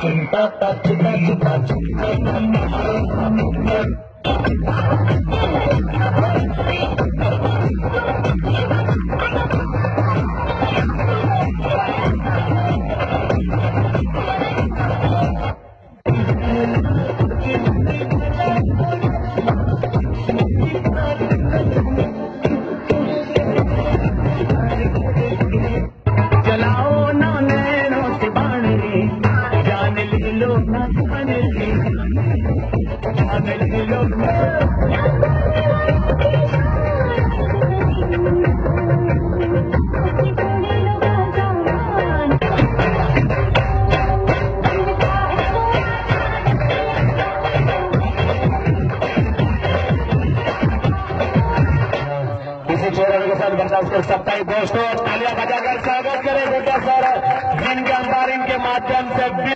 चिंता ले लो ना जान ले जान ले लो किसी चोरों के साथ बर्दाश्त कर सकता है दोस्तों, तालियाँ बजाकर स्वागत करें गोटा सर। जिनके अंपायरिंग के माध्यम से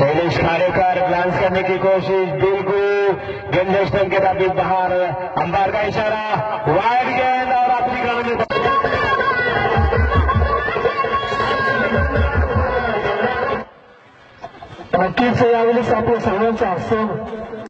शैलेश खारेकर ग्लांस करने की कोशिश बिल्कुल गेंद स्टम्प के तभी बाहर अंबार का इशारा वाइड गेंद और अपनी ग्राउंड में नक्कीच यावेळेस आपल्या सर्वांचा असतो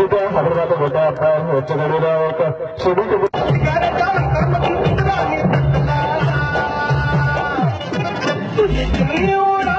ನಿಶ್ಚಿತ ಹೈದರಾಬಾದ್ ದೊಡ್ಡ ವೆಚ್ಚಗಳಿರೋ ಶೆಡ್ಯೂಲ್ ನೀವು